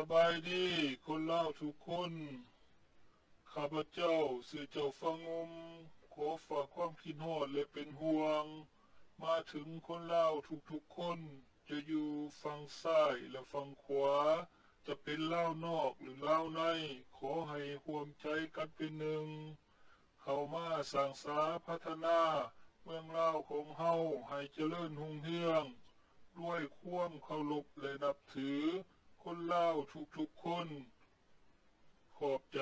สบายดี คนเล่าทุกคน ข้าพเจ้าสื่อเจ้าฟังงมขอฝากความคิดฮอดและเป็นห่วง มาถึงคนเล่าทุกๆคน จะอยู่ฝั่งซ้ายและฝั่งขวา จะเป็นเล่านอกหรือเล่าใน ขอให้ห่วมใจกันเป็นหนึ่ง เข้ามาสร้างสาพัฒนา เมืองเล่าของเฮาให้เจริญหุ่งเฮือง ด้วยความเคารพและนับถือ คนเล่าทุกๆคน ขอบใจ